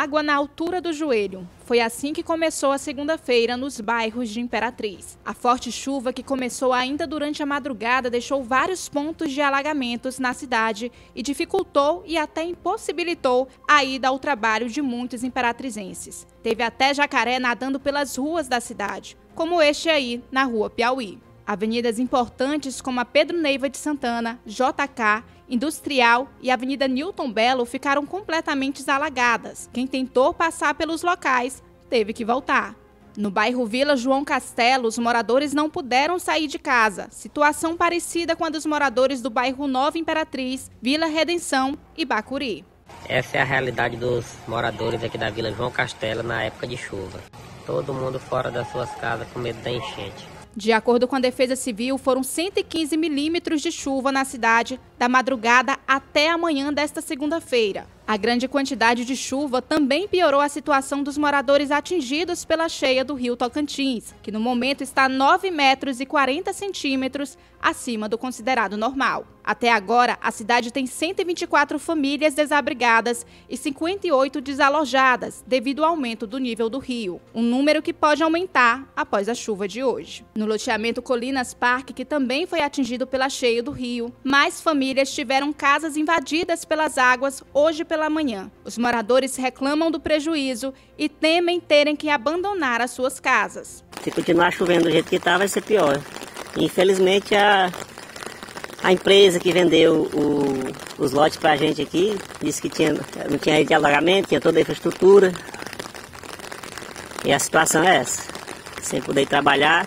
água na altura do joelho. Foi assim que começou a segunda-feira nos bairros de Imperatriz. A forte chuva que começou ainda durante a madrugada deixou vários pontos de alagamentos na cidade e dificultou e até impossibilitou a ida ao trabalho de muitos imperatrizenses. Teve até jacaré nadando pelas ruas da cidade, como este aí na rua Piauí. Avenidas importantes como a Pedro Neiva de Santana, JK, Industrial e Avenida Newton Belo ficaram completamente alagadas. Quem tentou passar pelos locais teve que voltar. No bairro Vila João Castelo, os moradores não puderam sair de casa. Situação parecida com a dos moradores do bairro Nova Imperatriz, Vila Redenção e Bacuri. Essa é a realidade dos moradores aqui da Vila João Castelo na época de chuva. Todo mundo fora das suas casas com medo da enchente. De acordo com a Defesa Civil, foram 115 milímetros de chuva na cidade da madrugada até amanhã desta segunda-feira. A grande quantidade de chuva também piorou a situação dos moradores atingidos pela cheia do rio Tocantins, que no momento está 9 metros e 40 centímetros acima do considerado normal. Até agora, a cidade tem 124 famílias desabrigadas e 58 desalojadas devido ao aumento do nível do rio, um número que pode aumentar após a chuva de hoje. No loteamento Colinas Parque, que também foi atingido pela cheia do rio, mais famílias tiveram casas invadidas pelas águas hoje pela pela manhã. Os moradores reclamam do prejuízo e temem terem que abandonar as suas casas. Se continuar chovendo do jeito que está, vai ser pior. Infelizmente, a, a empresa que vendeu o, os lotes para a gente aqui disse que tinha, não tinha rede de alagamento, tinha toda a infraestrutura. E a situação é essa. Sem poder trabalhar,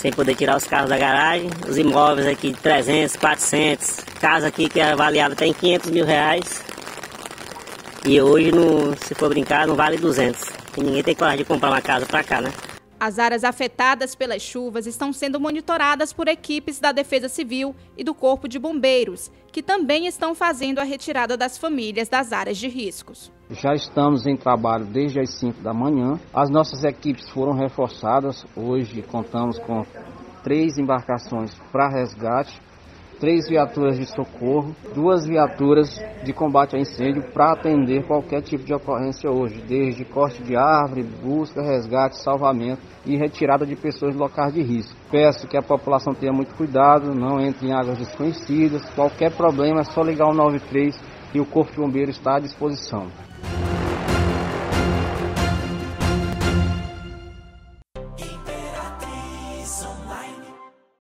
sem poder tirar os carros da garagem, os imóveis aqui de 300, 400, casa aqui que é avaliada tem 500 mil reais. E hoje, no, se for brincar, não vale 200. E ninguém tem coragem de comprar uma casa para cá, né? As áreas afetadas pelas chuvas estão sendo monitoradas por equipes da Defesa Civil e do Corpo de Bombeiros, que também estão fazendo a retirada das famílias das áreas de riscos. Já estamos em trabalho desde as 5 da manhã. As nossas equipes foram reforçadas. Hoje contamos com três embarcações para resgate três viaturas de socorro, duas viaturas de combate a incêndio para atender qualquer tipo de ocorrência hoje, desde corte de árvore, busca, resgate, salvamento e retirada de pessoas de locais de risco. Peço que a população tenha muito cuidado, não entre em águas desconhecidas. Qualquer problema é só ligar o 93 e o Corpo de Bombeiro está à disposição.